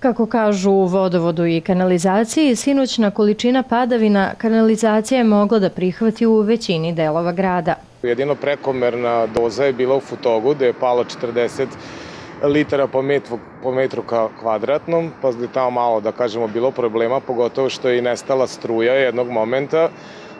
Kako kažu u vodovodu i kanalizaciji, sinućna količina padavina kanalizacija je mogla da prihvati u većini delova grada. Jedino prekomerna doza je bila u Futogu, gde je palo 40 litara po metru, po metru kvadratnom, pa je tamo malo, da kažemo, bilo problema, pogotovo što je i nestala struja jednog momenta,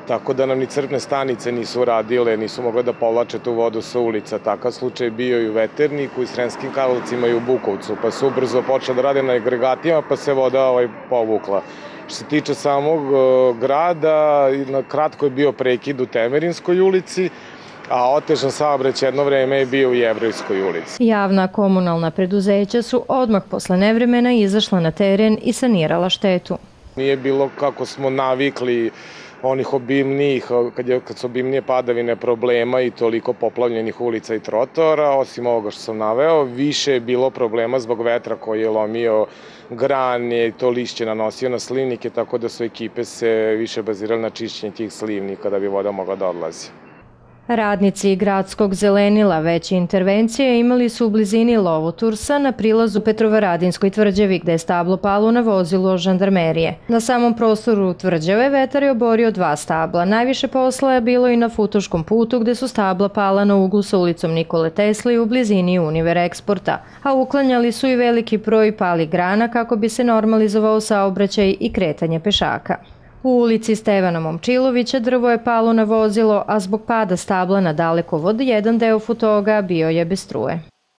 tako da nam ni crpne stanice nisu radile, nisu mogle da povlače tu vodu sa ulica. Takav slučaj bio i u Veterniku, i Sremskim Karlovcima i u Bukovcu, pa su ubrzo počeli da rade na agregatima, pa se voda ovaj, povukla. Što se tiče samog uh, grada, na kratko je bio prekid u Temerinskoj ulici, a otežan saobraćaj jedno vreme je bio u Jevrojskoj ulici. Javna komunalna preduzeća su odmah posle nevremena izašla na teren i sanirala štetu. Nije bilo kako smo navikli onih obimnijih, kad, je, kad su obimnije padavine problema i toliko poplavljenih ulica i trotora, osim ovoga što sam naveo, više je bilo problema zbog vetra koji je lomio grane i to lišće nanosio na slivnike, tako da su ekipe se više bazirali na čišćenje tih slivnika da bi voda mogla da odlazi. Radnici gradskog zelenila veće intervencije imali su u blizini Lovotursa na prilazu Petrovaradinskoj tvrđevi gde je stablo palo na vozilo žandarmerije. Na samom prostoru tvrđave vetar je oborio dva stabla. Najviše posla je bilo i na Futoškom putu gde su stabla pala na uglu sa ulicom Nikole Tesli u blizini Univer Eksporta, a uklanjali su i veliki broj pali grana kako bi se normalizovao saobraćaj i kretanje pešaka. U ulici Stevana Momčilovića drvo je palo na vozilo, a zbog pada stabla na dalekovod jedan deo futoga bio je bez struje.